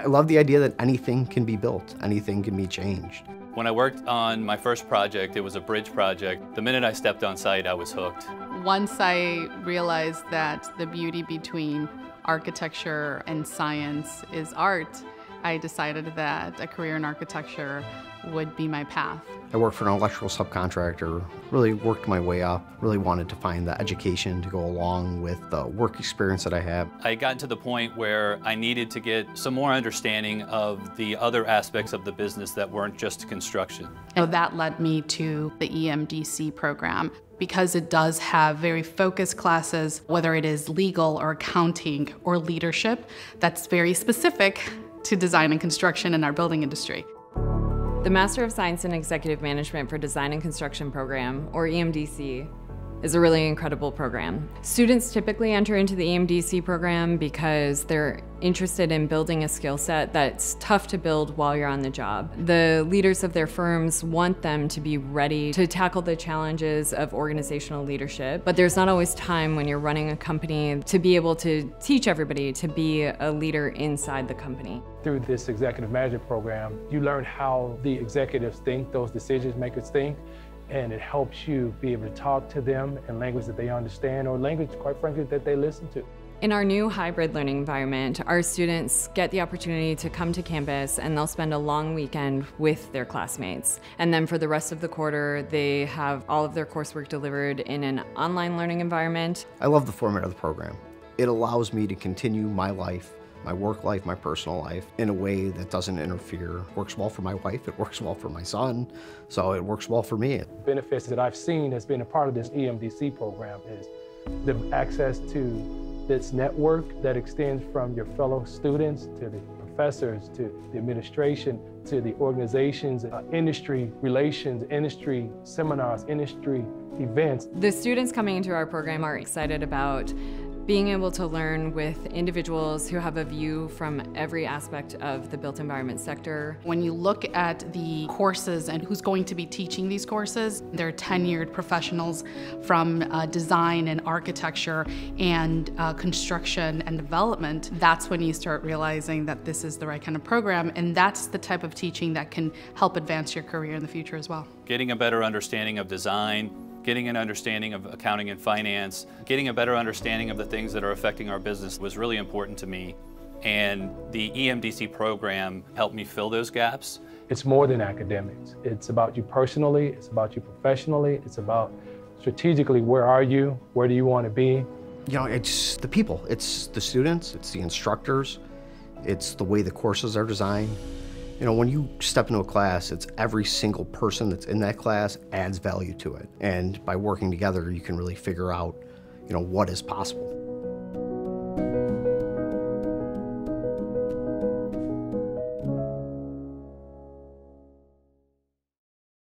I love the idea that anything can be built, anything can be changed. When I worked on my first project, it was a bridge project. The minute I stepped on site, I was hooked. Once I realized that the beauty between architecture and science is art, I decided that a career in architecture would be my path. I worked for an electrical subcontractor, really worked my way up, really wanted to find the education to go along with the work experience that I have. I got to the point where I needed to get some more understanding of the other aspects of the business that weren't just construction. So that led me to the EMDC program because it does have very focused classes, whether it is legal or accounting or leadership, that's very specific to design and construction in our building industry. The Master of Science in Executive Management for Design and Construction program, or EMDC, is a really incredible program. Students typically enter into the EMDC program because they're interested in building a skill set that's tough to build while you're on the job. The leaders of their firms want them to be ready to tackle the challenges of organizational leadership, but there's not always time when you're running a company to be able to teach everybody to be a leader inside the company. Through this executive management program, you learn how the executives think, those decision makers think, and it helps you be able to talk to them in language that they understand or language, quite frankly, that they listen to. In our new hybrid learning environment, our students get the opportunity to come to campus and they'll spend a long weekend with their classmates. And then for the rest of the quarter, they have all of their coursework delivered in an online learning environment. I love the format of the program. It allows me to continue my life my work life, my personal life, in a way that doesn't interfere. Works well for my wife, it works well for my son, so it works well for me. Benefits that I've seen as being a part of this EMDC program is the access to this network that extends from your fellow students to the professors, to the administration, to the organizations, uh, industry relations, industry seminars, industry events. The students coming into our program are excited about being able to learn with individuals who have a view from every aspect of the built environment sector. When you look at the courses and who's going to be teaching these courses, they're tenured professionals from uh, design and architecture and uh, construction and development. That's when you start realizing that this is the right kind of program and that's the type of teaching that can help advance your career in the future as well. Getting a better understanding of design, getting an understanding of accounting and finance, getting a better understanding of the things that are affecting our business was really important to me. And the EMDC program helped me fill those gaps. It's more than academics. It's about you personally, it's about you professionally, it's about strategically where are you, where do you want to be. You know, it's the people, it's the students, it's the instructors, it's the way the courses are designed. You know, when you step into a class, it's every single person that's in that class adds value to it. And by working together, you can really figure out, you know, what is possible.